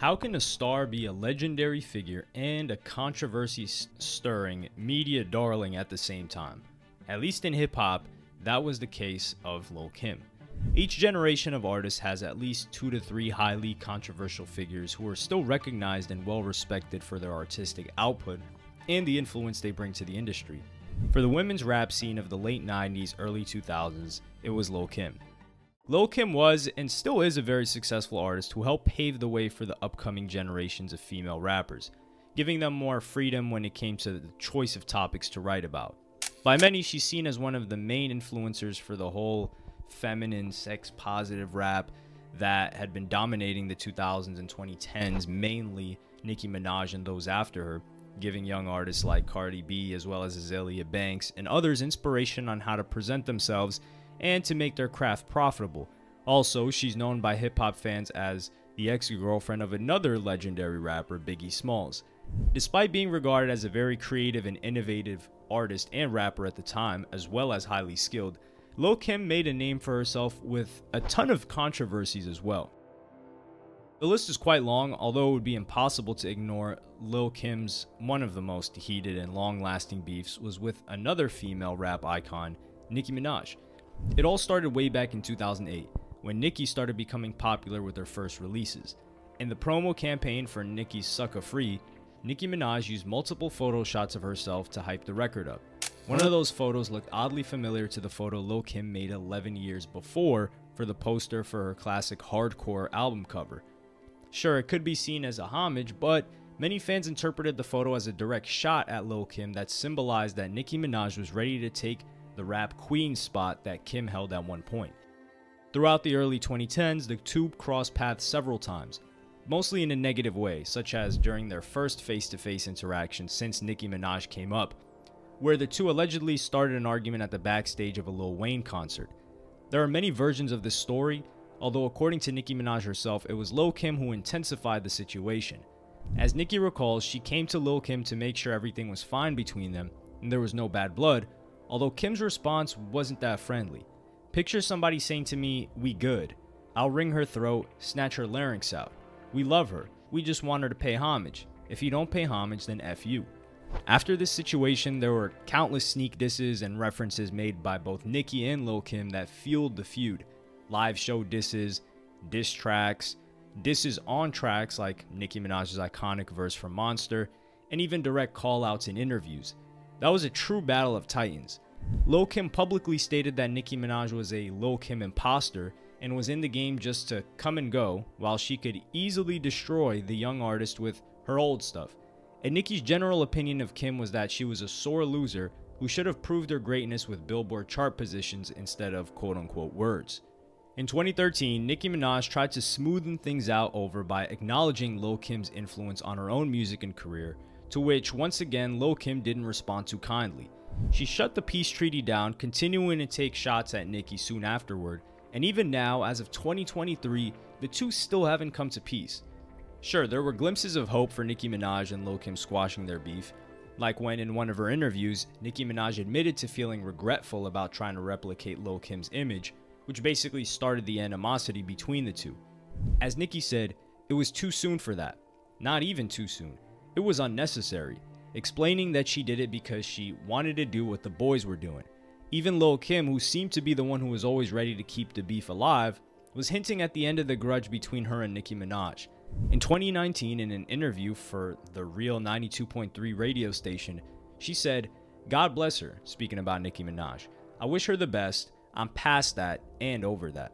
How can a star be a legendary figure and a controversy stirring media darling at the same time? At least in hip hop, that was the case of Lil Kim. Each generation of artists has at least two to three highly controversial figures who are still recognized and well respected for their artistic output and the influence they bring to the industry. For the women's rap scene of the late 90s, early 2000s, it was Lil Kim. Lil Kim was and still is a very successful artist who helped pave the way for the upcoming generations of female rappers, giving them more freedom when it came to the choice of topics to write about. By many, she's seen as one of the main influencers for the whole feminine, sex positive rap that had been dominating the 2000s and 2010s, mainly Nicki Minaj and those after her, giving young artists like Cardi B as well as Azealia Banks and others inspiration on how to present themselves and to make their craft profitable. Also, she's known by hip hop fans as the ex girlfriend of another legendary rapper, Biggie Smalls. Despite being regarded as a very creative and innovative artist and rapper at the time, as well as highly skilled, Lil Kim made a name for herself with a ton of controversies as well. The list is quite long, although it would be impossible to ignore Lil Kim's one of the most heated and long lasting beefs was with another female rap icon, Nicki Minaj. It all started way back in 2008 when Nicki started becoming popular with her first releases. In the promo campaign for Nicki's Sucka Free, Nicki Minaj used multiple photo shots of herself to hype the record up. One of those photos looked oddly familiar to the photo Lil Kim made 11 years before for the poster for her classic hardcore album cover. Sure, it could be seen as a homage, but many fans interpreted the photo as a direct shot at Lil Kim that symbolized that Nicki Minaj was ready to take the rap queen spot that Kim held at one point. Throughout the early 2010s, the two crossed paths several times, mostly in a negative way, such as during their first face to face interaction since Nicki Minaj came up, where the two allegedly started an argument at the backstage of a Lil Wayne concert. There are many versions of this story, although according to Nicki Minaj herself, it was Lil Kim who intensified the situation. As Nicki recalls, she came to Lil Kim to make sure everything was fine between them and there was no bad blood, although Kim's response wasn't that friendly. Picture somebody saying to me, We good. I'll wring her throat, snatch her larynx out. We love her. We just want her to pay homage. If you don't pay homage, then F you. After this situation, there were countless sneak disses and references made by both Nicki and Lil Kim that fueled the feud. Live show disses, diss tracks, disses on tracks like Nicki Minaj's iconic verse from Monster, and even direct callouts in interviews. That was a true battle of titans. Lil Kim publicly stated that Nicki Minaj was a Lil Kim imposter and was in the game just to come and go, while she could easily destroy the young artist with her old stuff. And Nicki's general opinion of Kim was that she was a sore loser who should have proved her greatness with Billboard chart positions instead of quote unquote words. In 2013, Nicki Minaj tried to smoothen things out over by acknowledging Lil Kim's influence on her own music and career to which once again Lil Kim didn't respond too kindly. She shut the peace treaty down, continuing to take shots at Nicki soon afterward, and even now, as of 2023, the two still haven't come to peace. Sure, there were glimpses of hope for Nicki Minaj and Lil Kim squashing their beef, like when in one of her interviews, Nicki Minaj admitted to feeling regretful about trying to replicate Lil Kim's image, which basically started the animosity between the two. As Nicki said, it was too soon for that. Not even too soon. It was unnecessary, explaining that she did it because she wanted to do what the boys were doing. Even Lil Kim, who seemed to be the one who was always ready to keep the beef alive, was hinting at the end of the grudge between her and Nicki Minaj. In 2019, in an interview for the Real 92.3 radio station, she said, God bless her, speaking about Nicki Minaj. I wish her the best. I'm past that and over that.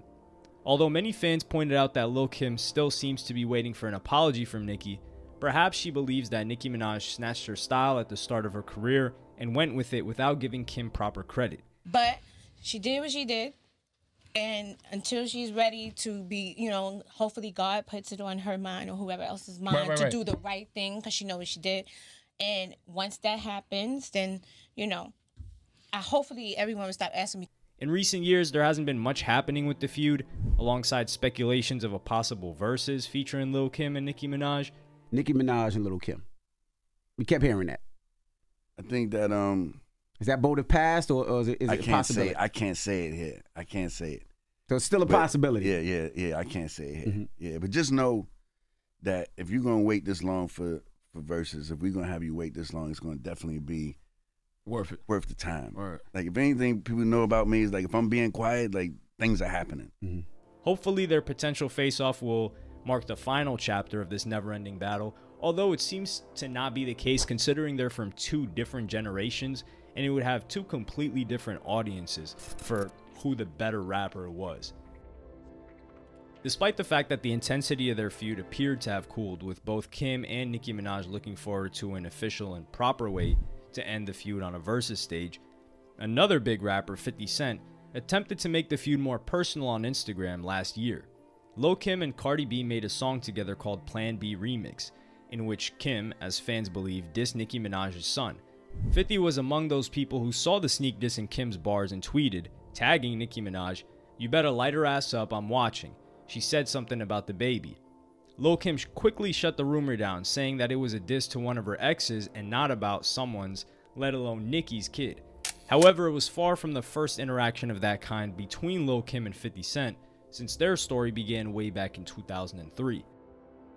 Although many fans pointed out that Lil Kim still seems to be waiting for an apology from Nicki, Perhaps she believes that Nicki Minaj snatched her style at the start of her career and went with it without giving Kim proper credit. But she did what she did. And until she's ready to be, you know, hopefully God puts it on her mind or whoever else's mind right, right, to right. do the right thing because she knows what she did. And once that happens, then, you know, I hopefully everyone will stop asking me. In recent years, there hasn't been much happening with the feud, alongside speculations of a possible verses featuring Lil Kim and Nicki Minaj. Nicki Minaj and Little Kim. We kept hearing that. I think that um is that voted passed or, or is it, is I it can't possibility? Say, I can't say it here. I can't say it. So it's still a but, possibility. Yeah, yeah, yeah. I can't say it here. Mm-hmm. Yeah, but just know that if you're gonna wait this long for for verses, if we're gonna have you wait this long, it's gonna definitely be Worth it. worth the time. Right. Like if anything people know about me is like if I'm being quiet, like things are happening. Hopefully, their potential face off will mark the final chapter of this never ending battle, although it seems to not be the case considering they're from two different generations and it would have two completely different audiences for who the better rapper was. Despite the fact that the intensity of their feud appeared to have cooled, with both Kim and Nicki Minaj looking forward to an official and proper way to end the feud on a versus stage, another big rapper, 50 Cent, attempted to make the feud more personal on Instagram last year. Lil Kim and Cardi B made a song together called Plan B Remix, in which Kim, as fans believe, dissed Nicki Minaj's son. 50 was among those people who saw the sneak diss in Kim's bars and tweeted, tagging Nicki Minaj, You better light her ass up, I'm watching. She said something about the baby. Lil Kim quickly shut the rumor down, saying that it was a diss to one of her exes and not about someone's, let alone Nicki's kid. However, it was far from the first interaction of that kind between Lil Kim and 50 Cent, since their story began way back in 2003.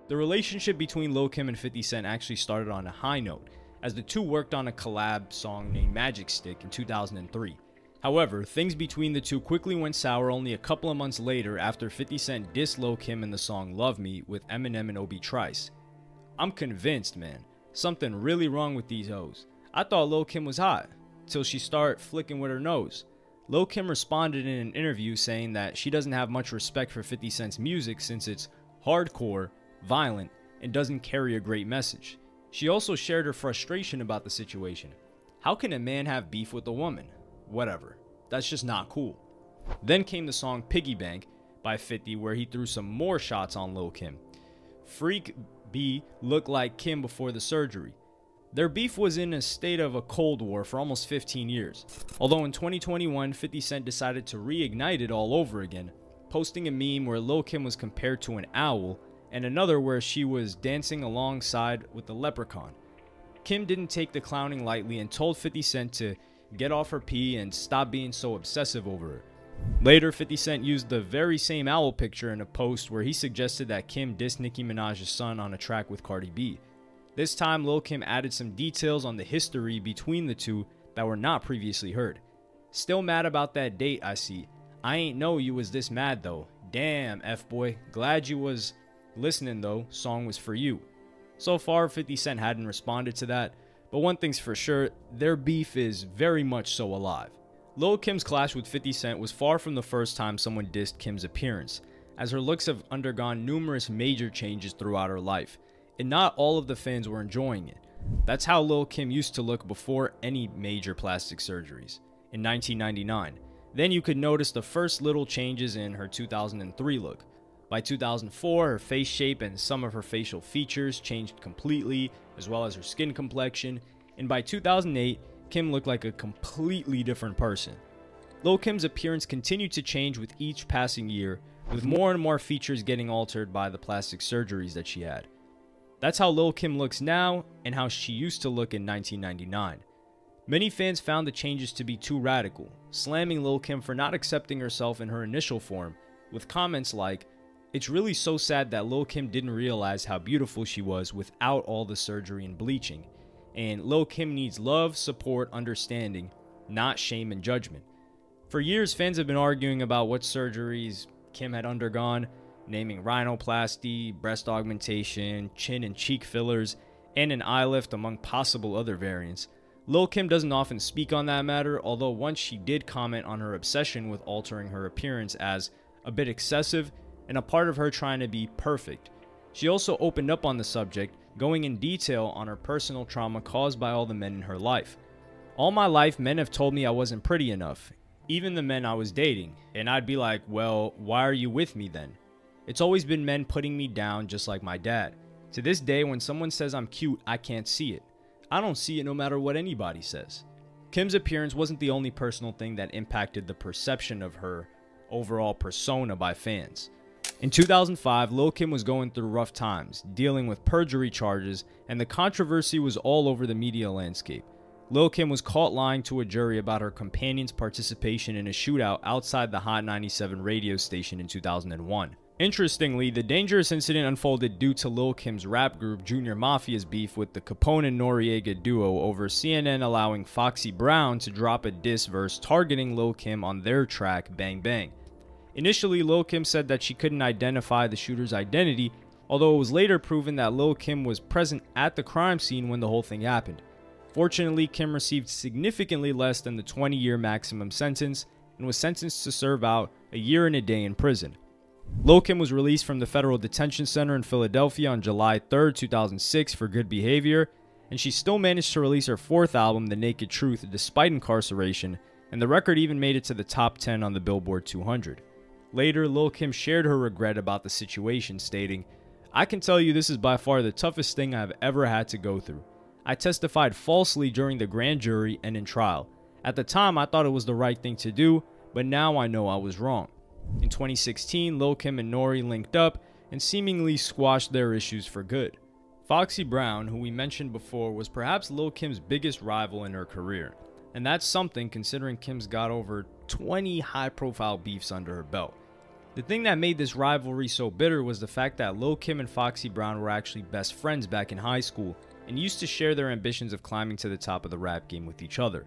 The relationship between Lil Kim and 50 Cent actually started on a high note, as the two worked on a collab song named Magic Stick in 2003. However, things between the two quickly went sour only a couple of months later after 50 Cent dissed Lil Kim in the song Love Me with Eminem and Obi Trice. I'm convinced, man, something really wrong with these hoes. I thought Lil Kim was hot, till she started flicking with her nose. Lil Kim responded in an interview saying that she doesn't have much respect for 50 Cent's music since it's hardcore, violent, and doesn't carry a great message. She also shared her frustration about the situation. How can a man have beef with a woman? Whatever. That's just not cool. Then came the song Piggy Bank by 50, where he threw some more shots on Lil Kim. Freak B looked like Kim before the surgery. Their beef was in a state of a Cold War for almost 15 years. Although in 2021, 50 Cent decided to reignite it all over again, posting a meme where Lil Kim was compared to an owl and another where she was dancing alongside with the leprechaun. Kim didn't take the clowning lightly and told 50 Cent to get off her pee and stop being so obsessive over her. Later, 50 Cent used the very same owl picture in a post where he suggested that Kim dissed Nicki Minaj's son on a track with Cardi B. This time, Lil Kim added some details on the history between the two that were not previously heard. Still mad about that date, I see. I ain't know you was this mad though. Damn, F boy. Glad you was listening though. Song was for you. So far, 50 Cent hadn't responded to that, but one thing's for sure their beef is very much so alive. Lil Kim's clash with 50 Cent was far from the first time someone dissed Kim's appearance, as her looks have undergone numerous major changes throughout her life, and not all of the fans were enjoying it. That's how Lil Kim used to look before any major plastic surgeries, in 1999. Then you could notice the first little changes in her 2003 look. By 2004, her face shape and some of her facial features changed completely, as well as her skin complexion, and by 2008, Kim looked like a completely different person. Lil Kim's appearance continued to change with each passing year, with more and more features getting altered by the plastic surgeries that she had. That's how Lil Kim looks now and how she used to look in 1999. Many fans found the changes to be too radical, slamming Lil Kim for not accepting herself in her initial form, with comments like, It's really so sad that Lil Kim didn't realize how beautiful she was without all the surgery and bleaching, and Lil Kim needs love, support, understanding, not shame and judgment. For years, fans have been arguing about what surgeries Kim had undergone, naming rhinoplasty, breast augmentation, chin and cheek fillers, and an eye lift, among possible other variants. Lil Kim doesn't often speak on that matter, although once she did comment on her obsession with altering her appearance as a bit excessive and a part of her trying to be perfect. She also opened up on the subject, going in detail on her personal trauma caused by all the men in her life. All my life, men have told me I wasn't pretty enough, even the men I was dating, and I'd be like, well, why are you with me then? It's always been men putting me down just like my dad. To this day, when someone says I'm cute, I can't see it. I don't see it no matter what anybody says. Kim's appearance wasn't the only personal thing that impacted the perception of her overall persona by fans. In 2005, Lil Kim was going through rough times, dealing with perjury charges, and the controversy was all over the media landscape. Lil Kim was caught lying to a jury about her companion's participation in a shootout outside the Hot 97 radio station in 2001. Interestingly, the dangerous incident unfolded due to Lil Kim's rap group Junior Mafia's beef with the Capone and Noreaga duo over CNN allowing Foxy Brown to drop a diss verse targeting Lil Kim on their track Bang Bang. Initially, Lil Kim said that she couldn't identify the shooter's identity, although it was later proven that Lil Kim was present at the crime scene when the whole thing happened. Fortunately, Kim received significantly less than the 20 year maximum sentence and was sentenced to serve out a year and a day in prison. Lil Kim was released from the Federal Detention Center in Philadelphia on July 3, 2006 for good behavior, and she still managed to release her fourth album, The Naked Truth, despite incarceration, and the record even made it to the top 10 on the Billboard 200. Later, Lil Kim shared her regret about the situation, stating, I can tell you this is by far the toughest thing I've ever had to go through. I testified falsely during the grand jury and in trial. At the time, I thought it was the right thing to do, but now I know I was wrong. In 2016, Lil Kim and Nori linked up and seemingly squashed their issues for good. Foxy Brown, who we mentioned before, was perhaps Lil Kim's biggest rival in her career. And that's something considering Kim's got over 20 high profile beefs under her belt. The thing that made this rivalry so bitter was the fact that Lil Kim and Foxy Brown were actually best friends back in high school and used to share their ambitions of climbing to the top of the rap game with each other.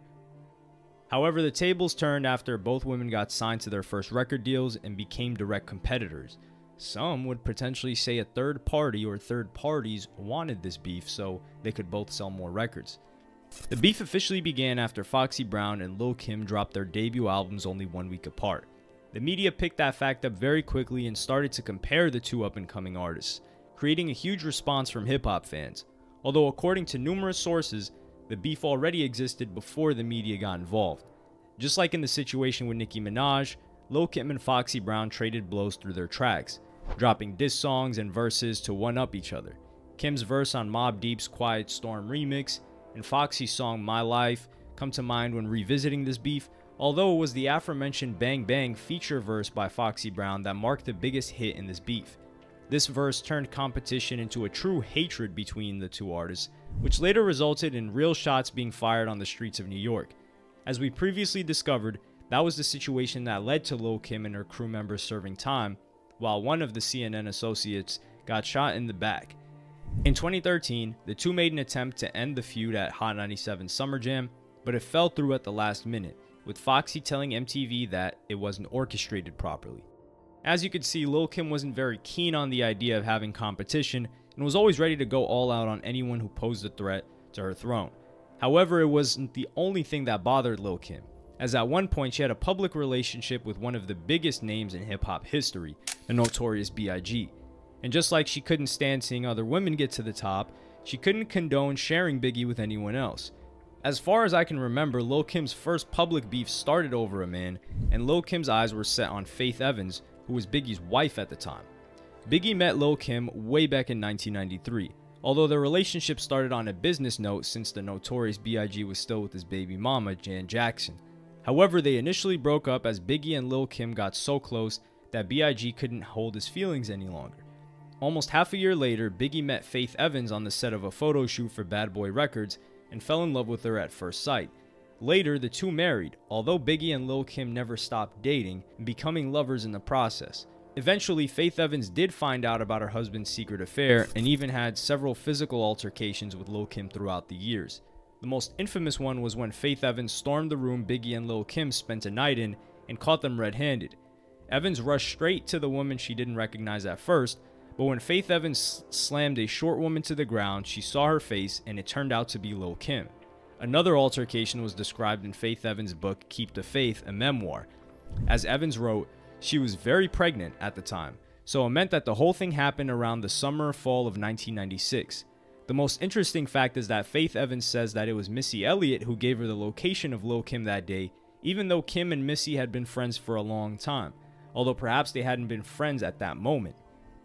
However, the tables turned after both women got signed to their first record deals and became direct competitors. Some would potentially say a third party or third parties wanted this beef so they could both sell more records. The beef officially began after Foxy Brown and Lil Kim dropped their debut albums only one week apart. The media picked that fact up very quickly and started to compare the two up and coming artists, creating a huge response from hip hop fans. Although, according to numerous sources, the beef already existed before the media got involved. Just like in the situation with Nicki Minaj, Lil Kim and Foxy Brown traded blows through their tracks, dropping diss songs and verses to one up each other. Kim's verse on Mobb Deep's Quiet Storm remix and Foxy's song My Life come to mind when revisiting this beef, although it was the aforementioned Bang Bang feature verse by Foxy Brown that marked the biggest hit in this beef. This verse turned competition into a true hatred between the two artists, which later resulted in real shots being fired on the streets of New York. As we previously discovered, that was the situation that led to Lil Kim and her crew members serving time, while one of the CNN associates got shot in the back. In 2013, the two made an attempt to end the feud at Hot 97 Summer Jam, but it fell through at the last minute, with Foxy telling MTV that it wasn't orchestrated properly. As you could see, Lil Kim wasn't very keen on the idea of having competition and was always ready to go all out on anyone who posed a threat to her throne. However, it wasn't the only thing that bothered Lil Kim, as at one point she had a public relationship with one of the biggest names in hip hop history, the notorious B.I.G. And just like she couldn't stand seeing other women get to the top, she couldn't condone sharing Biggie with anyone else. As far as I can remember, Lil Kim's first public beef started over a man, and Lil Kim's eyes were set on Faith Evans, who was Biggie's wife at the time. Biggie met Lil Kim way back in 1993, although their relationship started on a business note since the notorious B.I.G. was still with his baby mama, Jan Jackson. However, they initially broke up as Biggie and Lil Kim got so close that B.I.G. couldn't hold his feelings any longer. Almost half a year later, Biggie met Faith Evans on the set of a photo shoot for Bad Boy Records and fell in love with her at first sight. Later, the two married, although Biggie and Lil Kim never stopped dating and becoming lovers in the process. Eventually, Faith Evans did find out about her husband's secret affair and even had several physical altercations with Lil Kim throughout the years. The most infamous one was when Faith Evans stormed the room Biggie and Lil Kim spent a night in and caught them red handed. Evans rushed straight to the woman she didn't recognize at first, but when Faith Evans slammed a short woman to the ground, she saw her face and it turned out to be Lil Kim. Another altercation was described in Faith Evans' book Keep the Faith, a memoir. As Evans wrote, she was very pregnant at the time, so it meant that the whole thing happened around the summer fall of 1996. The most interesting fact is that Faith Evans says that it was Missy Elliott who gave her the location of Lil Kim that day, even though Kim and Missy had been friends for a long time, although perhaps they hadn't been friends at that moment.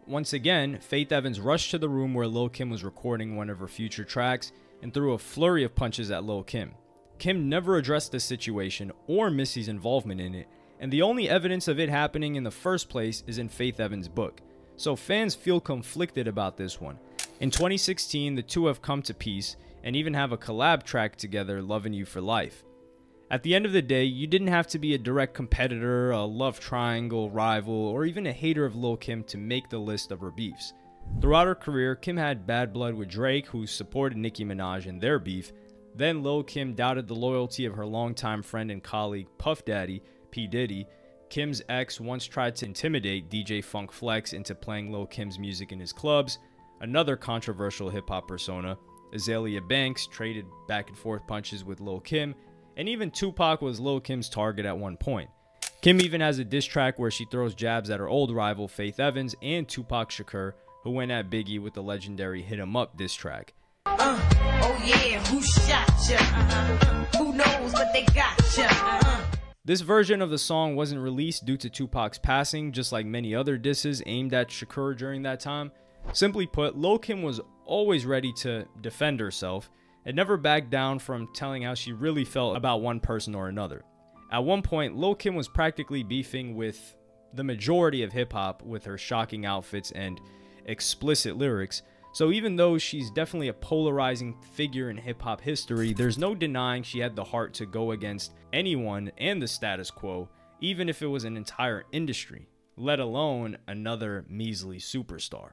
Once again, Faith Evans rushed to the room where Lil Kim was recording one of her future tracks and threw a flurry of punches at Lil Kim. Kim never addressed the situation or Missy's involvement in it, and the only evidence of it happening in the first place is in Faith Evans' book. So fans feel conflicted about this one. In 2016, the two have come to peace and even have a collab track together, Loving You for Life. At the end of the day, you didn't have to be a direct competitor, a love triangle, rival, or even a hater of Lil Kim to make the list of her beefs. Throughout her career, Kim had bad blood with Drake, who supported Nicki Minaj in their beef. Then Lil Kim doubted the loyalty of her longtime friend and colleague Puff Daddy, P. Diddy. Kim's ex once tried to intimidate DJ Funk Flex into playing Lil Kim's music in his clubs. Another controversial hip hop persona, Azealia Banks, traded back and forth punches with Lil Kim and even Tupac was Lil Kim's target at one point. Kim even has a diss track where she throws jabs at her old rival Faith Evans and Tupac Shakur, who went at Biggie with the legendary Hit 'em Up diss track. Uh, oh yeah, who shot ya? Uh, who knows, but they got ya. Uh. This version of the song wasn't released due to Tupac's passing, just like many other disses aimed at Shakur during that time. Simply put, Lil Kim was always ready to defend herself, and never backed down from telling how she really felt about one person or another. At one point, Lil Kim was practically beefing with the majority of hip hop with her shocking outfits and explicit lyrics. So even though she's definitely a polarizing figure in hip hop history, there's no denying she had the heart to go against anyone and the status quo, even if it was an entire industry, let alone another measly superstar.